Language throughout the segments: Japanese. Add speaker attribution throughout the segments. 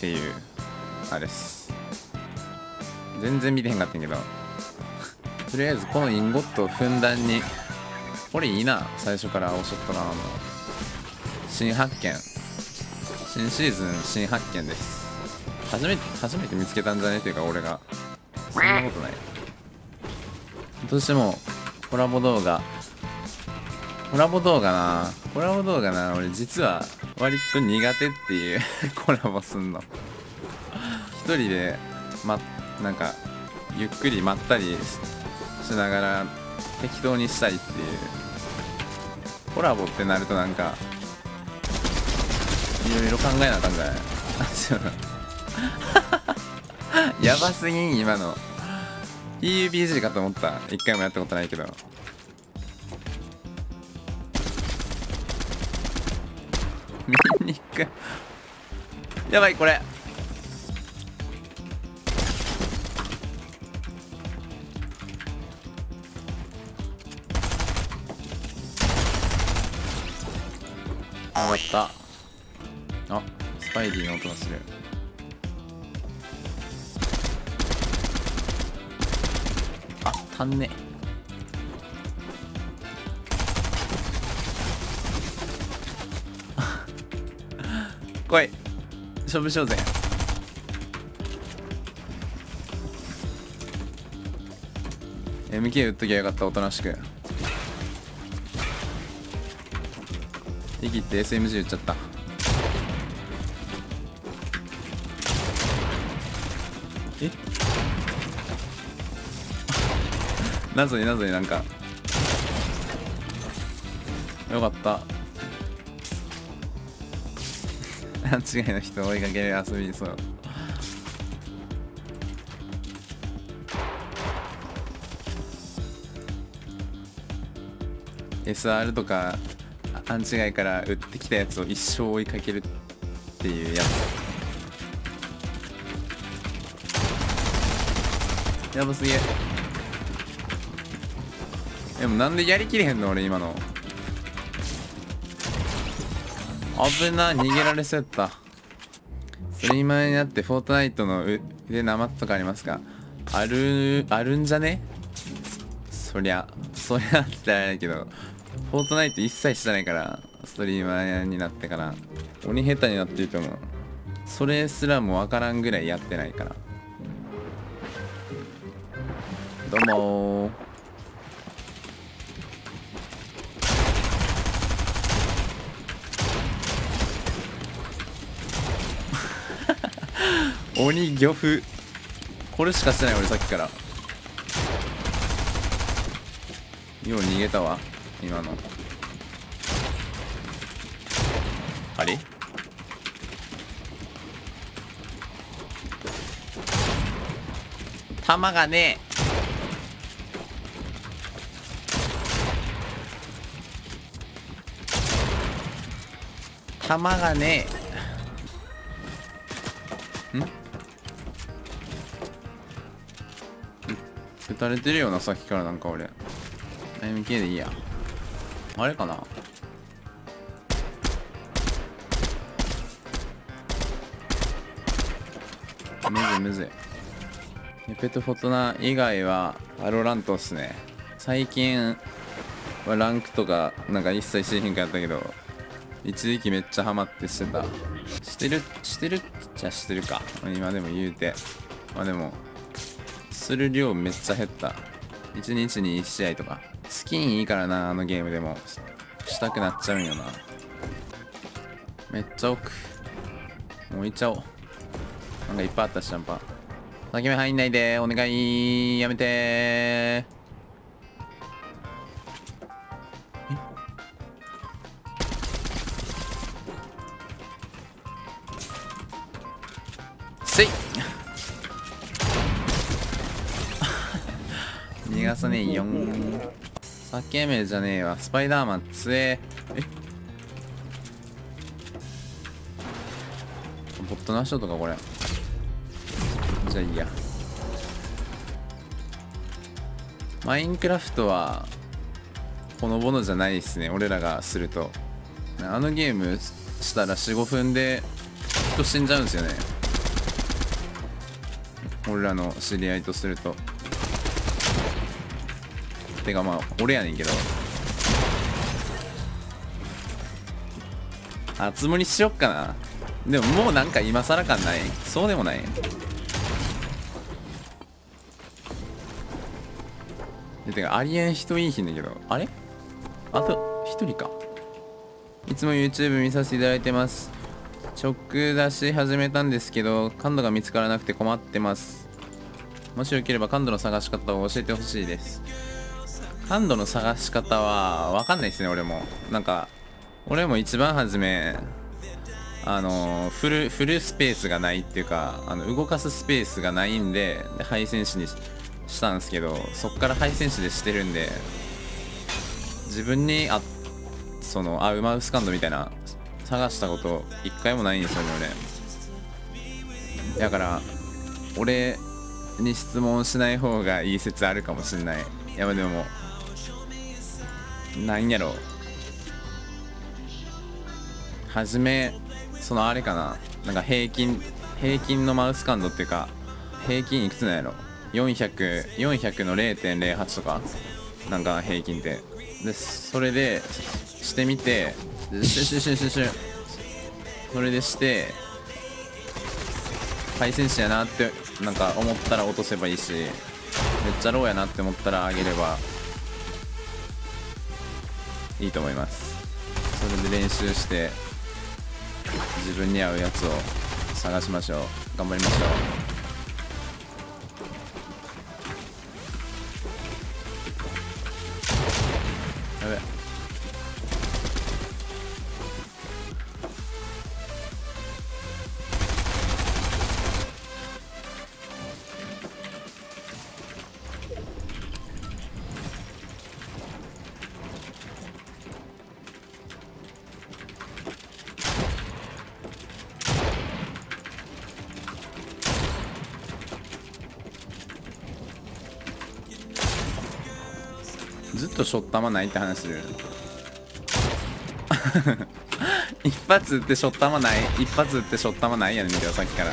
Speaker 1: っていうあれです。全然見てへんかったんけど。とりあえずこのインゴットをふんだんにこれいいな最初からおしゃったなあの新発見。新シーズン新発見です。初めて初めて見つけたんじゃね？っていうか俺が。そんなことない。どうしてもコラボ動画。コラボ動画なコラボ動画な俺実は割と苦手っていう コラボすんの。一人でまなんかゆっくりまったりしながら適当にしたいっていう。コラボってなるとなんかいろいろ考えなあかんじゃない？やばすぎん今の。PUBG かと思った。一回もやったことないけど。ミニクやばいこれ。上がった。あスパイディの音がする。あ足んねえ。来い。勝負しようぜ。MK 打っときゃよかったおとなしく。息って SMG 打っちゃった。え？謎に謎になんか。よかった勘違いの人を追いかける遊びにそう。SR とか勘違いから売ってきたやつを一生追いかけるっていうやつ。やばすぎでもなんでやりきれへんの俺今の。危な逃げられそうやった。ストリーマーになってフォートナイトの腕なまとかありますか？あるあるんじゃね？そりゃそりゃって言ったらあれだけどフォートナイト一切してないからストリーマーになってから。鬼下手になってると思う。それすらもわからんぐらいやってないから。どうも鬼漁夫これしかしてない俺さっきから。よう逃げたわ今の。あれ？弾がねえ。弾がねえ。ん？撃たれてるよなさっきからなんか俺。MK でいいや。あれかな。むずむず。いペットフォトナ以外はバロラントっすね。最近はランクとかなんか一切してへんかったけど一時期めっちゃハマってしてた。してるしてるっちゃしてるか。今でも言うて。まあでもする量めっちゃ減った。1日に1試合とか。スキンいいからなあのゲームでも。したくなっちゃうんよな。めっちゃ奥もういっちゃおう。なんかいっぱいあったしジャンパー裂け目入んないで。お願い。やめて。せい。逃がさねえよ。ん裂け目じゃねえわ。スパイダーマンつえ。え？ボットなしとかこれ。じゃあいいや。マインクラフトはほのぼのじゃないですね。俺らがすると。あのゲームしたら45分で人死んじゃうんですよね。俺らの知り合いとすると。てかまあ俺やねんけど。あつ森しよっかな。でももうなんか今更感ない。そうでもない。でてかありえん人いい日んだけど。あれ？あと一人か。いつも YouTube 見させていただいてます。直出し始めたんですけど感度が見つからなくて困ってます。もしよければ感度の探し方を教えてほしいです。感度の探し方は分かんないですね俺も。なんか俺も一番初めあのフルフルスペースがないっていうかあの動かすスペースがないんでで配線士にしたんですけどそっから配線士でしてるんで自分にあその合うマウス感度みたいな探したこと一回もないんですよね俺。だから俺に質問しない方がいい説あるかもしんない。いやでもなんやろ。はじめそのあれかな。なんか平均平均のマウス感度っていうか平均いくつなんやろ。400400 400の0.08とか。なんか平均って。でそれでしてみてシュシュシュシュシュそれでして配線士やなってなんか思ったら落とせばいいしめっちゃローやなって思ったら上げればいいと思います。それで練習して自分に合うやつを探しましょう。頑張りましょう。ずっとしょったまないって話する 一発撃ってしょったまない？一発撃ってしょったまないやねんけどさっきか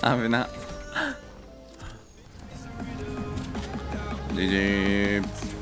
Speaker 1: ら。危な。ジジー。